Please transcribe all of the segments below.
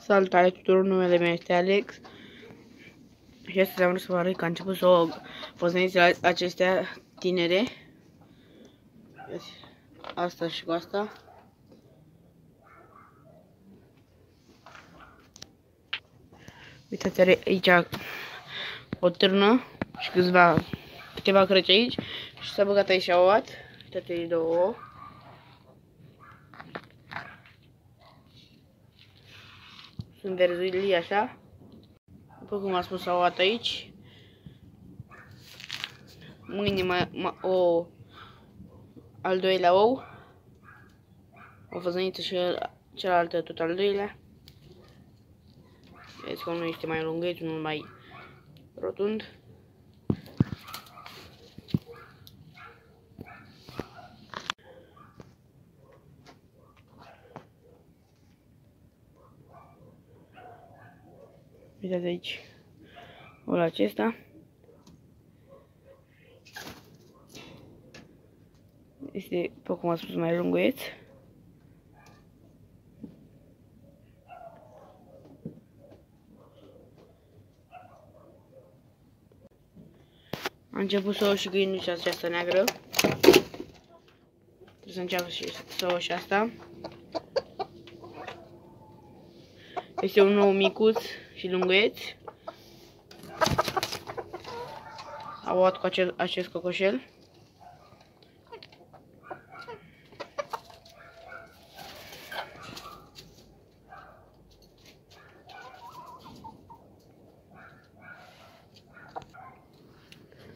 Salutare tuturor, numele meu este Alex. Și astăzi am vrut să vă arăt că a început să o pozniți la acestea tinere. Asta și cu asta. Uitați, are aici o târnă și câțiva, câteva crăci aici. Și s-a băgat aici ouat Uitați, două. ouă Sunt verzulii așa. După cum am spus, au luat aici. Mâine mai, mai, o al doilea ou. O văzăniță și cealaltă tot al doilea. Vedeți că unul este mai lunguț, unul mai rotund. Uitați aici ăla acesta. Este, pe cum am spus, mai lunguieț. Am început să o și găinuța aceasta neagră. Trebuie să înceapă și să o și asta. Este un nou micuț și lunguieț. Au luat cu acel, acest cocoșel.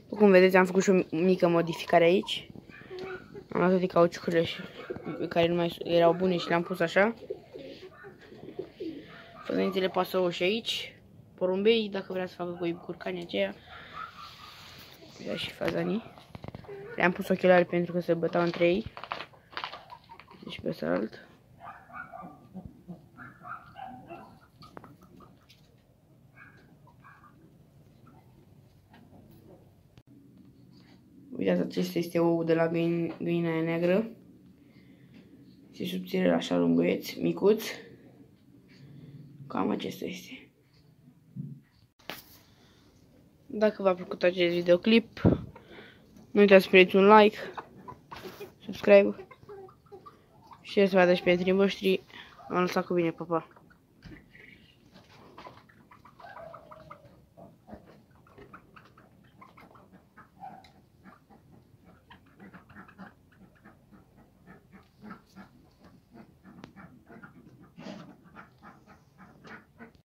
Cum vedeți, am făcut și o mică modificare aici. Am luat toate cauciucurile care nu mai erau bune și le-am pus așa. Făzănițele pasă și aici. Porumbei, dacă vrea să facă cu curcani aceea. Ia și fazanii. Le-am pus ochelari pentru că se bătau între ei. Deci pe salt. Uitați, acesta este ou de la găina neagră. Se subțire așa lunguieț, micuț. Cam acesta este. Dacă v-a plăcut acest videoclip, nu uitați să un like, subscribe și să vadă și pe prietenii voștri. Am lăsat cu bine, papa. Pa.